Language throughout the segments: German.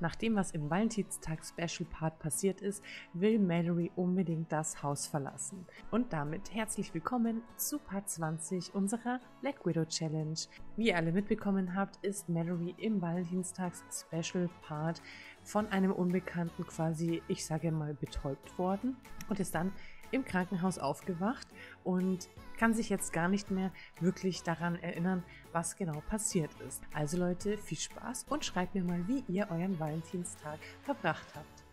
Nach dem, was im Valentinstag-Special-Part passiert ist, will Mallory unbedingt das Haus verlassen. Und damit herzlich willkommen zu Part 20 unserer Black Widow Challenge. Wie ihr alle mitbekommen habt, ist Mallory im Valentinstags-Special-Part von einem Unbekannten quasi, ich sage mal, betäubt worden und ist dann im Krankenhaus aufgewacht und kann sich jetzt gar nicht mehr wirklich daran erinnern, was genau passiert ist. Also Leute, viel Spaß und schreibt mir mal, wie ihr euren Valentinstag verbracht habt.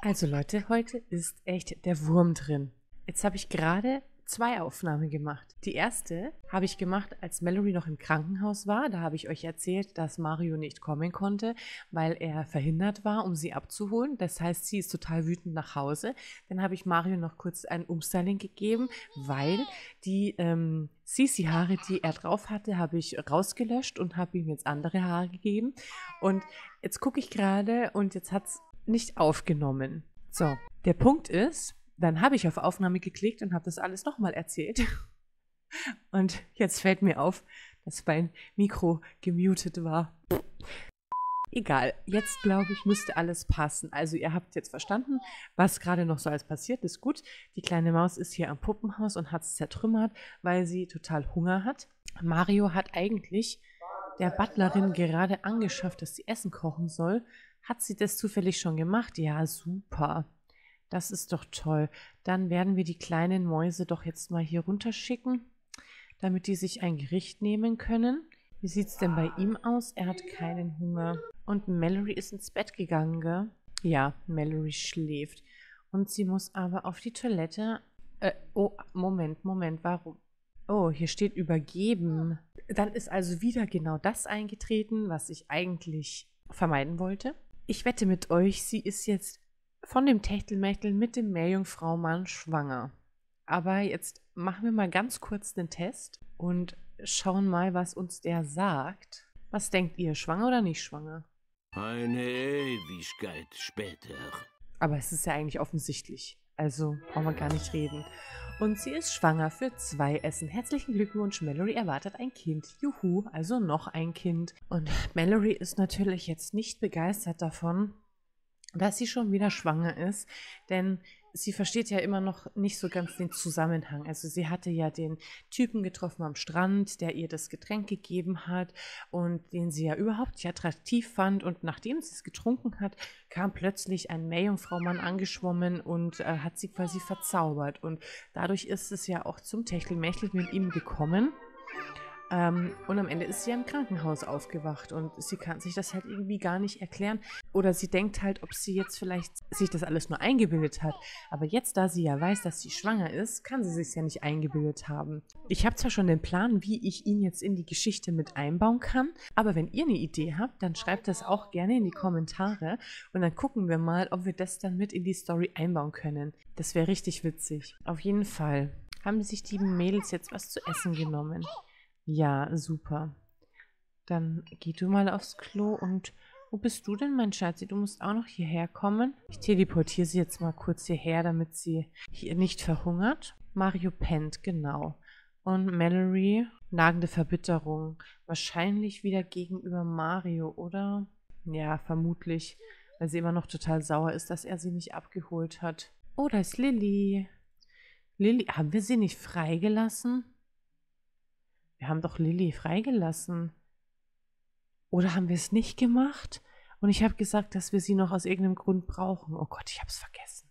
Also Leute, heute ist echt der Wurm drin. Jetzt habe ich gerade zwei Aufnahmen gemacht. Die erste habe ich gemacht, als Mallory noch im Krankenhaus war. Da habe ich euch erzählt, dass Mario nicht kommen konnte, weil er verhindert war, um sie abzuholen. Das heißt, sie ist total wütend nach Hause. Dann habe ich Mario noch kurz ein Umstyling gegeben, weil die ähm, Sisi-Haare, die er drauf hatte, habe ich rausgelöscht und habe ihm jetzt andere Haare gegeben. Und jetzt gucke ich gerade und jetzt hat es nicht aufgenommen. So, der Punkt ist, dann habe ich auf Aufnahme geklickt und habe das alles nochmal erzählt. Und jetzt fällt mir auf, dass mein Mikro gemutet war. Egal, jetzt glaube ich, müsste alles passen. Also ihr habt jetzt verstanden, was gerade noch so alles passiert ist. Gut, die kleine Maus ist hier am Puppenhaus und hat es zertrümmert, weil sie total Hunger hat. Mario hat eigentlich der Butlerin gerade angeschafft, dass sie Essen kochen soll. Hat sie das zufällig schon gemacht? Ja, super. Das ist doch toll. Dann werden wir die kleinen Mäuse doch jetzt mal hier runterschicken, damit die sich ein Gericht nehmen können. Wie sieht es denn bei ihm aus? Er hat keinen Hunger. Und Mallory ist ins Bett gegangen, gell? Ja, Mallory schläft. Und sie muss aber auf die Toilette. Äh, oh, Moment, Moment, warum? Oh, hier steht übergeben. Dann ist also wieder genau das eingetreten, was ich eigentlich vermeiden wollte. Ich wette mit euch, sie ist jetzt von dem Techtelmechtel mit dem Meerjungfrau-Mann schwanger. Aber jetzt machen wir mal ganz kurz den Test und schauen mal, was uns der sagt. Was denkt ihr, schwanger oder nicht schwanger? Eine Ewigkeit später. Aber es ist ja eigentlich offensichtlich. Also brauchen wir gar nicht reden. Und sie ist schwanger für zwei Essen. Herzlichen Glückwunsch, Mallory erwartet ein Kind. Juhu, also noch ein Kind. Und Mallory ist natürlich jetzt nicht begeistert davon, dass sie schon wieder schwanger ist, denn sie versteht ja immer noch nicht so ganz den Zusammenhang. Also sie hatte ja den Typen getroffen am Strand, der ihr das Getränk gegeben hat und den sie ja überhaupt nicht attraktiv fand. Und nachdem sie es getrunken hat, kam plötzlich ein Meerjungfraumann angeschwommen und äh, hat sie quasi verzaubert. Und dadurch ist es ja auch zum Techtelmechtel mit ihm gekommen. Ähm, und am Ende ist sie im Krankenhaus aufgewacht und sie kann sich das halt irgendwie gar nicht erklären. Oder sie denkt halt, ob sie jetzt vielleicht sich das alles nur eingebildet hat. Aber jetzt, da sie ja weiß, dass sie schwanger ist, kann sie sich ja nicht eingebildet haben. Ich habe zwar schon den Plan, wie ich ihn jetzt in die Geschichte mit einbauen kann, aber wenn ihr eine Idee habt, dann schreibt das auch gerne in die Kommentare und dann gucken wir mal, ob wir das dann mit in die Story einbauen können. Das wäre richtig witzig. Auf jeden Fall haben sich die Mädels jetzt was zu essen genommen. Ja, super. Dann geh du mal aufs Klo und wo bist du denn, mein Schatzi? Du musst auch noch hierher kommen. Ich teleportiere sie jetzt mal kurz hierher, damit sie hier nicht verhungert. Mario pennt, genau. Und Mallory, nagende Verbitterung. Wahrscheinlich wieder gegenüber Mario, oder? Ja, vermutlich, weil sie immer noch total sauer ist, dass er sie nicht abgeholt hat. Oh, da ist Lilly. Lilly, haben wir sie nicht freigelassen? Wir haben doch Lilly freigelassen. Oder haben wir es nicht gemacht? Und ich habe gesagt, dass wir sie noch aus irgendeinem Grund brauchen. Oh Gott, ich habe es vergessen.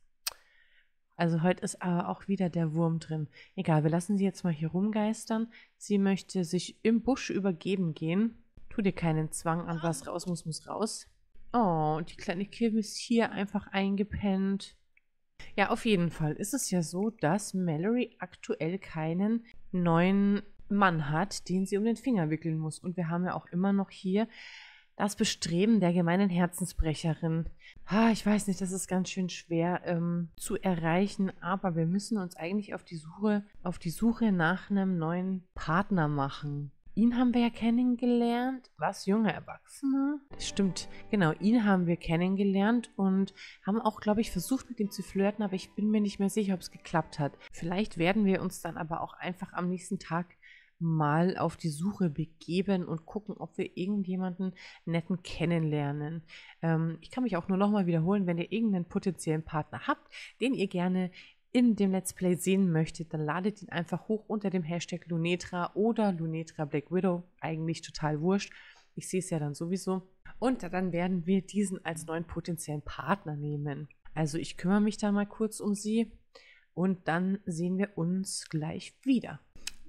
Also heute ist aber auch wieder der Wurm drin. Egal, wir lassen sie jetzt mal hier rumgeistern. Sie möchte sich im Busch übergeben gehen. Tu dir keinen Zwang an, was raus muss, muss raus. Oh, die kleine Kim ist hier einfach eingepennt. Ja, auf jeden Fall ist es ja so, dass Mallory aktuell keinen neuen Mann hat, den sie um den Finger wickeln muss. Und wir haben ja auch immer noch hier das Bestreben der gemeinen Herzensbrecherin. Ah, ich weiß nicht, das ist ganz schön schwer ähm, zu erreichen, aber wir müssen uns eigentlich auf die Suche, auf die Suche nach einem neuen Partner machen. Ihn haben wir ja kennengelernt. Was, junge Erwachsene? Stimmt, genau, ihn haben wir kennengelernt und haben auch, glaube ich, versucht mit ihm zu flirten, aber ich bin mir nicht mehr sicher, ob es geklappt hat. Vielleicht werden wir uns dann aber auch einfach am nächsten Tag mal auf die Suche begeben und gucken, ob wir irgendjemanden netten kennenlernen. Ähm, ich kann mich auch nur nochmal wiederholen, wenn ihr irgendeinen potenziellen Partner habt, den ihr gerne in dem Let's Play sehen möchtet, dann ladet ihn einfach hoch unter dem Hashtag Lunetra oder Lunetra Black Widow. Eigentlich total wurscht. Ich sehe es ja dann sowieso. Und dann werden wir diesen als neuen potenziellen Partner nehmen. Also ich kümmere mich dann mal kurz um sie und dann sehen wir uns gleich wieder.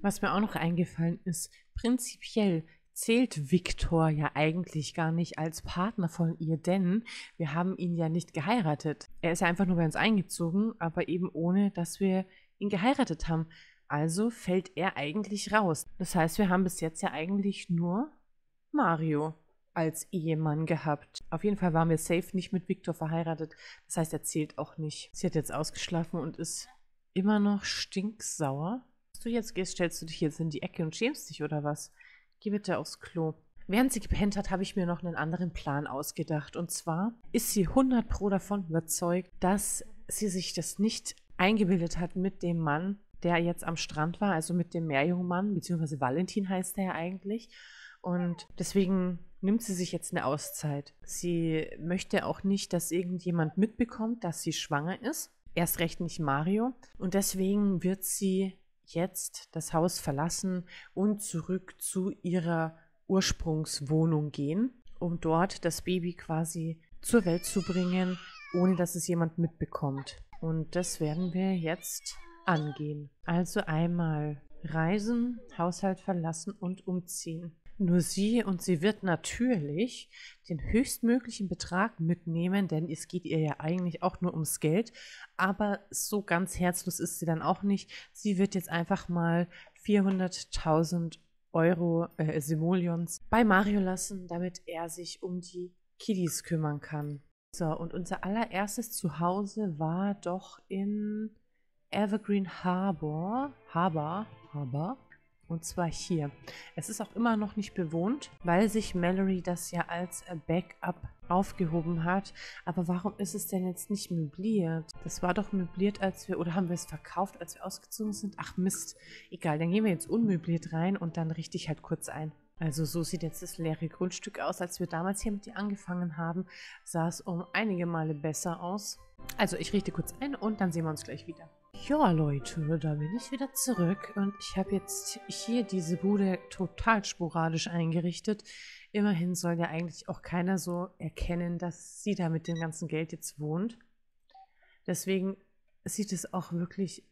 Was mir auch noch eingefallen ist, prinzipiell zählt Viktor ja eigentlich gar nicht als Partner von ihr, denn wir haben ihn ja nicht geheiratet. Er ist ja einfach nur bei uns eingezogen, aber eben ohne, dass wir ihn geheiratet haben. Also fällt er eigentlich raus. Das heißt, wir haben bis jetzt ja eigentlich nur Mario als Ehemann gehabt. Auf jeden Fall waren wir safe nicht mit Viktor verheiratet. Das heißt, er zählt auch nicht. Sie hat jetzt ausgeschlafen und ist immer noch stinksauer. Du jetzt gehst, stellst du dich jetzt in die Ecke und schämst dich oder was? Geh bitte aufs Klo. Während sie gepennt hat, habe ich mir noch einen anderen Plan ausgedacht. Und zwar ist sie 100 Pro davon überzeugt, dass sie sich das nicht eingebildet hat mit dem Mann, der jetzt am Strand war, also mit dem Meerjungmann, beziehungsweise Valentin heißt er ja eigentlich. Und deswegen nimmt sie sich jetzt eine Auszeit. Sie möchte auch nicht, dass irgendjemand mitbekommt, dass sie schwanger ist. Erst recht nicht Mario. Und deswegen wird sie jetzt das Haus verlassen und zurück zu ihrer Ursprungswohnung gehen, um dort das Baby quasi zur Welt zu bringen, ohne dass es jemand mitbekommt. Und das werden wir jetzt angehen. Also einmal reisen, Haushalt verlassen und umziehen. Nur sie und sie wird natürlich den höchstmöglichen Betrag mitnehmen, denn es geht ihr ja eigentlich auch nur ums Geld. Aber so ganz herzlos ist sie dann auch nicht. Sie wird jetzt einfach mal 400.000 Euro äh, Simoleons bei Mario lassen, damit er sich um die Kiddies kümmern kann. So, und unser allererstes Zuhause war doch in Evergreen Harbor. Harbor? Harbor? Und zwar hier. Es ist auch immer noch nicht bewohnt, weil sich Mallory das ja als Backup aufgehoben hat. Aber warum ist es denn jetzt nicht möbliert? Das war doch möbliert, als wir, oder haben wir es verkauft, als wir ausgezogen sind? Ach Mist. Egal, dann gehen wir jetzt unmöbliert rein und dann richte ich halt kurz ein. Also so sieht jetzt das leere Grundstück aus. Als wir damals hier mit dir angefangen haben, sah es um einige Male besser aus. Also ich richte kurz ein und dann sehen wir uns gleich wieder. Ja, Leute, da bin ich wieder zurück und ich habe jetzt hier diese Bude total sporadisch eingerichtet. Immerhin soll ja eigentlich auch keiner so erkennen, dass sie da mit dem ganzen Geld jetzt wohnt. Deswegen sieht es auch wirklich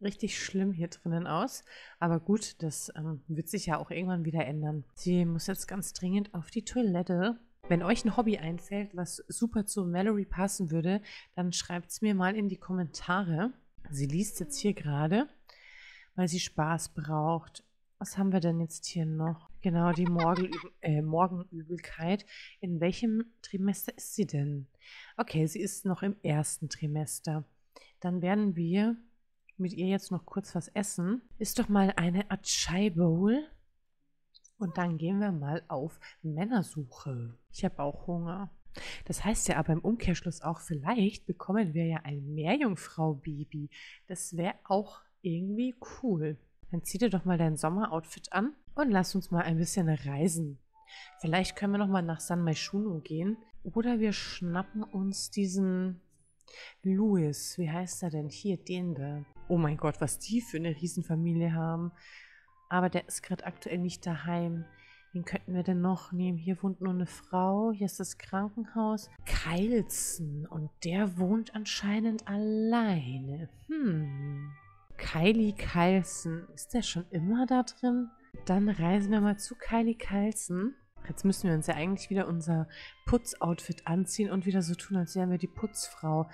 richtig schlimm hier drinnen aus. Aber gut, das ähm, wird sich ja auch irgendwann wieder ändern. Sie muss jetzt ganz dringend auf die Toilette. Wenn euch ein Hobby einfällt, was super zu Mallory passen würde, dann schreibt es mir mal in die Kommentare. Sie liest jetzt hier gerade, weil sie Spaß braucht. Was haben wir denn jetzt hier noch? Genau, die Morgenüb äh, Morgenübelkeit. In welchem Trimester ist sie denn? Okay, sie ist noch im ersten Trimester. Dann werden wir mit ihr jetzt noch kurz was essen. Ist doch mal eine Achai Bowl. Und dann gehen wir mal auf Männersuche. Ich habe auch Hunger. Das heißt ja aber im Umkehrschluss auch, vielleicht bekommen wir ja ein Meerjungfrau-Baby. Das wäre auch irgendwie cool. Dann zieh dir doch mal dein Sommeroutfit an und lass uns mal ein bisschen reisen. Vielleicht können wir noch mal nach San Maishuno gehen. Oder wir schnappen uns diesen Louis. Wie heißt er denn? Hier, den da. Oh mein Gott, was die für eine Riesenfamilie haben. Aber der ist gerade aktuell nicht daheim. Wen könnten wir denn noch nehmen? Hier wohnt nur eine Frau. Hier ist das Krankenhaus. Keilsen. Und der wohnt anscheinend alleine. Hm. Kylie Keilsen. Ist der schon immer da drin? Dann reisen wir mal zu Kylie Keilsen. Jetzt müssen wir uns ja eigentlich wieder unser Putzoutfit anziehen und wieder so tun, als wären wir die Putzfrau.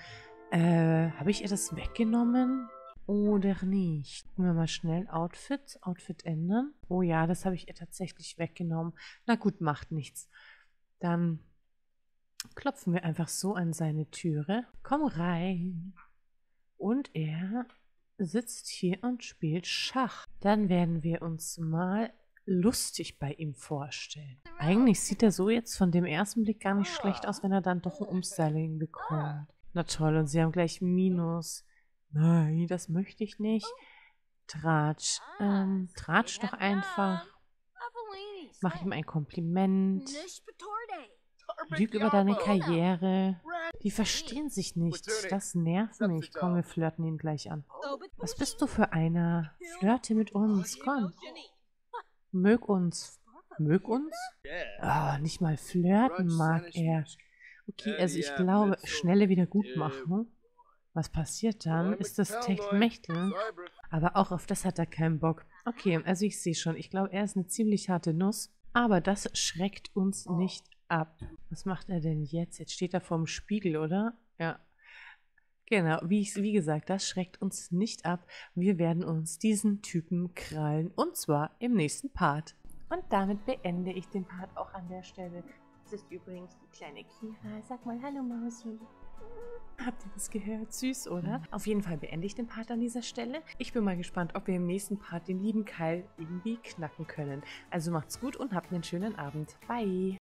Äh, habe ich ihr das weggenommen? Oder nicht. Gucken wir mal schnell Outfit, Outfit ändern. Oh ja, das habe ich ihr tatsächlich weggenommen. Na gut, macht nichts. Dann klopfen wir einfach so an seine Türe. Komm rein. Und er sitzt hier und spielt Schach. Dann werden wir uns mal lustig bei ihm vorstellen. Eigentlich sieht er so jetzt von dem ersten Blick gar nicht schlecht aus, wenn er dann doch ein Umstyling bekommt. Na toll, und sie haben gleich Minus. Nein, das möchte ich nicht. Tratsch. Ähm, Tratsch doch einfach. Mach ihm ein Kompliment. Lüg über deine Karriere. Die verstehen sich nicht. Das nervt mich. Komm, wir flirten ihn gleich an. Was bist du für einer? Flirte mit uns, komm. Mög uns. Mög uns? Oh, nicht mal flirten mag er. Okay, also ich glaube, schnelle Wiedergutmachung. Was passiert dann? Ist das Techmechteln? Aber auch auf das hat er keinen Bock. Okay, also ich sehe schon. Ich glaube, er ist eine ziemlich harte Nuss. Aber das schreckt uns nicht ab. Was macht er denn jetzt? Jetzt steht er vorm Spiegel, oder? Ja. Genau, wie, ich, wie gesagt, das schreckt uns nicht ab. Wir werden uns diesen Typen krallen. Und zwar im nächsten Part. Und damit beende ich den Part auch an der Stelle. Das ist übrigens die kleine Kira. Sag mal Hallo, Mausi. Habt ihr das gehört? Süß, oder? Auf jeden Fall beende ich den Part an dieser Stelle. Ich bin mal gespannt, ob wir im nächsten Part den lieben Kyle irgendwie knacken können. Also macht's gut und habt einen schönen Abend. Bye!